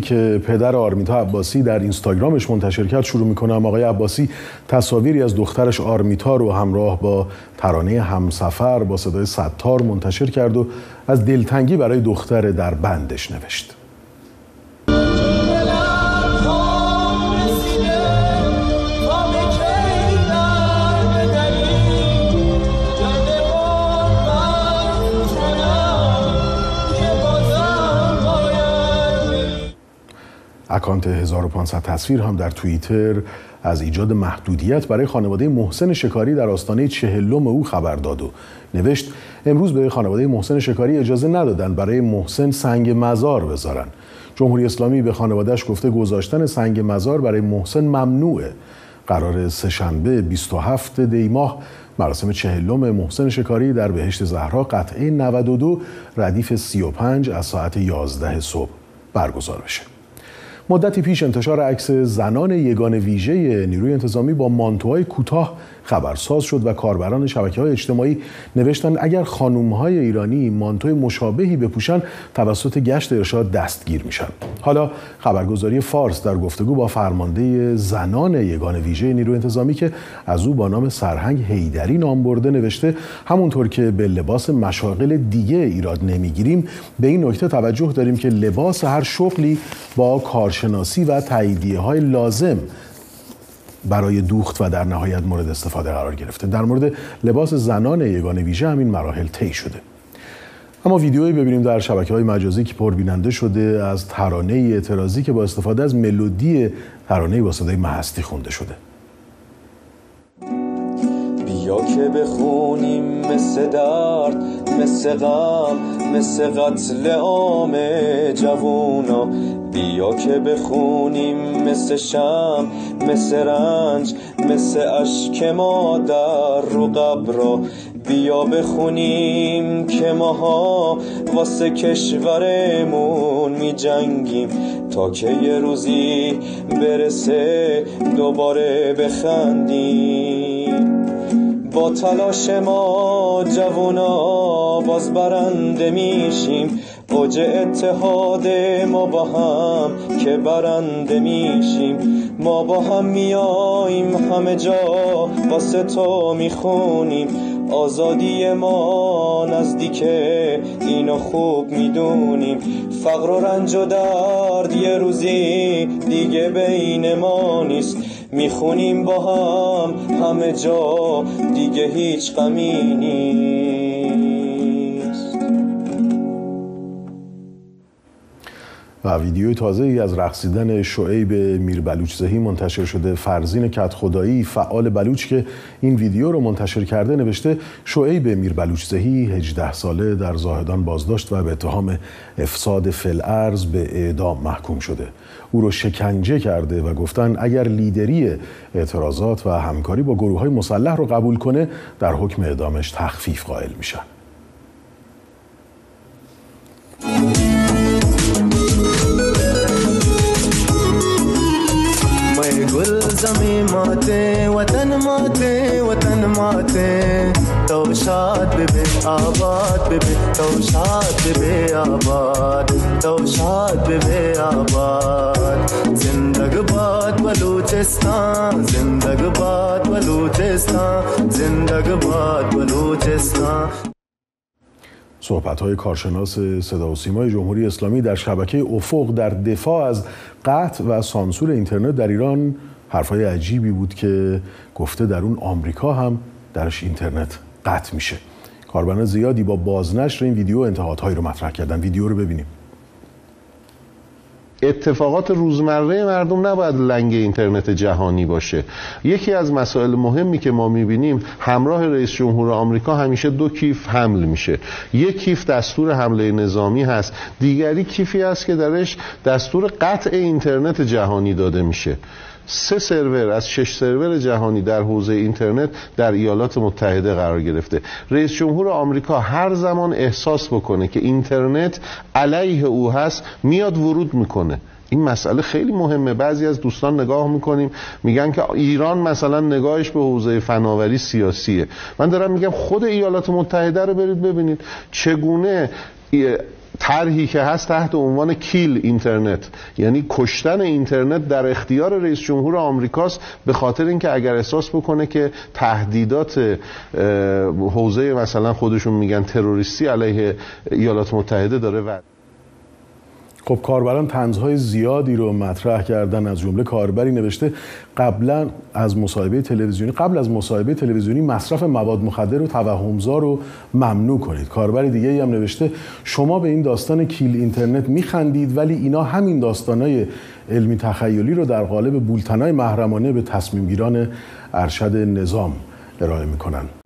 که پدر آرمیتا عباسی در اینستاگرامش منتشر کرد شروع می‌کنم. آقای عباسی تصاویری از دخترش آرمیتا رو همراه با ترانه همسفر با صدای ستار منتشر کرد و از دلتنگی برای دختر در بندش نوشت. اکانت 1500 تصویر هم در توییتر از ایجاد محدودیت برای خانواده محسن شکاری در آستانه چهلم او خبر داد و نوشت امروز به خانواده محسن شکاری اجازه ندادن برای محسن سنگ مزار بذارن. جمهوری اسلامی به خانوادهش گفته گذاشتن سنگ مزار برای محسن ممنوعه. قرار سهشنبه 27 دی ماه مراسم چهلم محسن شکاری در بهشت زهرا قطعه 92 ردیف 35 از ساعت 11 صبح برگزار بشه. مدتی پیش انتشار عکس زنان یگان ویژه نیروی انتظامی با مانتوهای کوتاه خبرساز شد و کاربران شبکه های اجتماعی نوشتند اگر خانوم های ایرانی مانتوی مشابهی بپوشن توسط گشت ارشاد دستگیر میشن. حالا خبرگزاری فارس در گفتگو با فرمانده زنان یگان ویژه نیروی انتظامی که از او با نام سرهنگ هیدری نام برده نوشته همونطور که به لباس مشاغل دیگه ایراد نمی‌گیریم به این نکته توجه داریم که لباس هر شغلی با کارشناسی و تاییدیه های لازم برای دوخت و در نهایت مورد استفاده قرار گرفته. در مورد لباس زنان یگان ویژه همین مراحل طی شده. اما ویدیویی ببینیم در شبکه های مجازی که پربیننده شده از ترانه اعتراضی که با استفاده از ملودی ترانه با صدای محستی خونده شده. بیا که بخونیم مثل درد. مثل غم مثل قتل عام جوونا بیا که بخونیم مثل شم مثل رنج مثل اشک مادر رو قبرا بیا بخونیم که ماها واسه کشورمون می جنگیم تا که یه روزی برسه دوباره بخندیم. با تلاش ما جوونا باز برنده میشیم. اوج اتحاد ما با هم که برنده میشیم. ما با هم میایم همه جا واسه تو می‌خونیم. آزادی ما نزدیکه اینو خوب می‌دونیم. فقر و رنج و درد یه روزی دیگه بین ما نیست. می‌خونیم با هم همه جا دیگه هیچ غمی نیست. و ویدیوی تازه ای از رقصیدن شعیب میر بلوچزهی منتشر شده. فرزین کت خدایی فعال بلوچ که این ویدیو رو منتشر کرده نوشته شعیب میر بلوچزهی 18 ساله در زاهدان بازداشت و به اتهام افساد فلعرز به اعدام محکوم شده. او رو شکنجه کرده و گفتن اگر لیدری اعتراضات و همکاری با گروه های مسلح رو قبول کنه در حکم اعدامش تخفیف قائل میشن. گل زمین ماته وطن ماته وطن ماته تو شاد ببه آباد ببه تو شاد ببه آباد۔ تو شاد ببه آباد۔ زندگ باد بلوچستان زندگ باد بلوچستان۔ زندگ باد بلوچستان۔ صحبت های کارشناس صدا و سیمای جمهوری اسلامی در شبکه افق در دفاع از قطع و سانسور اینترنت در ایران حرفای عجیبی بود که گفته در اون آمریکا هم درش اینترنت قطع میشه. کاربران زیادی با بازنشر این ویدیو انتقادهایی رو مطرح کردن. ویدیو رو ببینیم. اتفاقات روزمره مردم نباید لنگ اینترنت جهانی باشه. یکی از مسائل مهمی که ما می‌بینیم همراه رئیس جمهور آمریکا همیشه دو کیف حمل میشه. یک کیف دستور حمله نظامی هست دیگری کیفی هست که درش دستور قطع اینترنت جهانی داده میشه. سه سرور از شش سرور جهانی در حوزه اینترنت در ایالات متحده قرار گرفته. رئیس جمهور آمریکا هر زمان احساس بکنه که اینترنت علیه او هست میاد ورود می‌کنه. این مسئله خیلی مهمه. بعضی از دوستان نگاه می‌کنیم میگن که ایران مثلا نگاهش به حوزه فناوری سیاسیه. من دارم میگم خود ایالات متحده رو برید ببینید. چگونه طرحی که هست تحت عنوان کیل اینترنت. یعنی کشتن اینترنت در اختیار رئیس جمهور آمریکاست به خاطر اینکه اگر احساس بکنه که تهدیدات حوزه مثلا خودشون میگن تروریستی علیه ایالات متحده داره و خب کاربران تنزهای زیادی رو مطرح کردن از جمله کاربری نوشته قبلا از مصاحبه تلویزیونی قبل از مصاحبه تلویزیونی مصرف مواد مخدر و توهمزا رو ممنوع کنید. کاربر دیگه هم نوشته شما به این داستان کیل اینترنت میخندید ولی اینا همین داستانای علمی تخیلی رو در قالب بولتنای محرمانه به تصمیم گیران ارشد نظام ارائه می‌کنن.